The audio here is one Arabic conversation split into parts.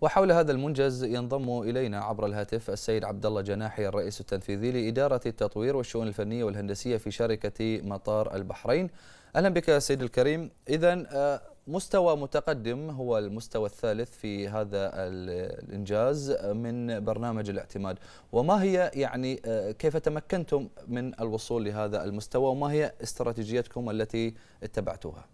وحول هذا المنجز ينضم إلينا عبر الهاتف السيد عبد الله جناحي الرئيس التنفيذي لإدارة التطوير والشؤون الفنية والهندسية في شركة مطار البحرين. أهلا بك سيد الكريم. اذا آه، مستوى متقدم هو المستوى الثالث في هذا الإنجاز من برنامج الاعتماد، وما هي يعني آه، كيف تمكنتم من الوصول لهذا المستوى وما هي استراتيجيتكم التي اتبعتوها؟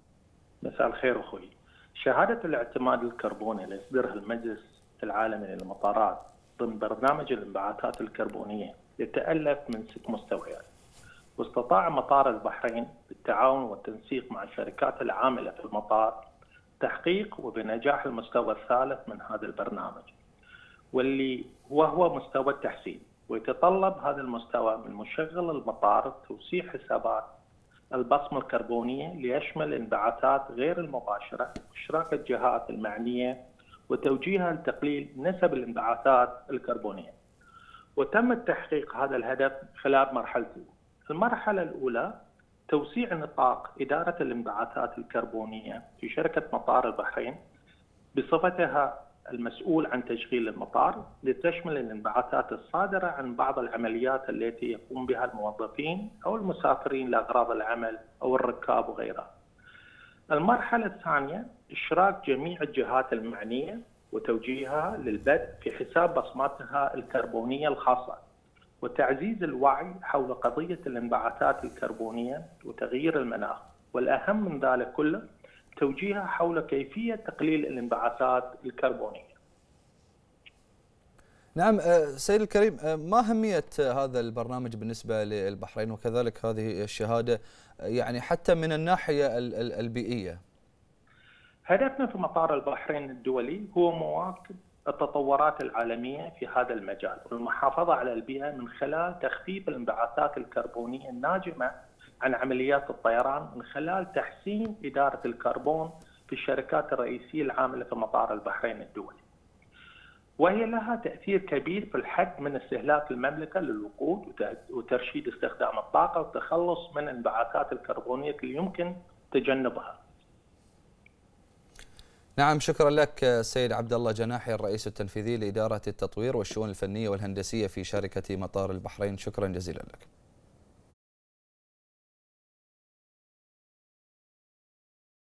مساء الخير أخوي. شهادة الاعتماد الكربوني اللي يصدرها المجلس العالمي للمطارات ضمن برنامج الانبعاثات الكربونية يتألف من ست مستويات. واستطاع مطار البحرين بالتعاون والتنسيق مع الشركات العاملة في المطار تحقيق وبنجاح المستوى الثالث من هذا البرنامج واللي وهو مستوى التحسين. ويتطلب هذا المستوى من مشغل المطار توسيع حسابات البصمة الكربونية ليشمل الانبعاثات غير المباشرة واشراك الجهات المعنية وتوجيهها لتقليل نسب الانبعاثات الكربونية. وتم تحقيق هذا الهدف خلال مرحلتين. المرحلة الأولى توسيع نطاق إدارة الانبعاثات الكربونية في شركة مطار البحرين بصفتها المسؤول عن تشغيل المطار لتشمل الانبعاثات الصادرة عن بعض العمليات التي يقوم بها الموظفين أو المسافرين لأغراض العمل أو الركاب وغيرها. المرحلة الثانية إشراك جميع الجهات المعنية وتوجيهها للبدء في حساب بصماتها الكربونية الخاصة وتعزيز الوعي حول قضية الانبعاثات الكربونية وتغيير المناخ والأهم من ذلك كله توجيهها حول كيفية تقليل الانبعاثات الكربونية. نعم آه، سيد الكريم آه، ما أهمية هذا البرنامج بالنسبة للبحرين وكذلك هذه الشهادة آه، يعني حتى من الناحية البيئية؟ هدفنا في مطار البحرين الدولي هو مواكب التطورات العالمية في هذا المجال والمحافظة على البيئة من خلال تخفيف الانبعاثات الكربونية الناجمة عن عمليات الطيران من خلال تحسين إدارة الكربون في الشركات الرئيسية العاملة في مطار البحرين الدولي. وهي لها تأثير كبير في الحد من استهلاك المملكة للوقود وترشيد استخدام الطاقة والتخلص من الانبعاثات الكربونية اللي يمكن تجنبها. نعم شكرا لك سيد عبد الله جناحي الرئيس التنفيذي لإدارة التطوير والشؤون الفنية والهندسية في شركة مطار البحرين شكرا جزيلا لك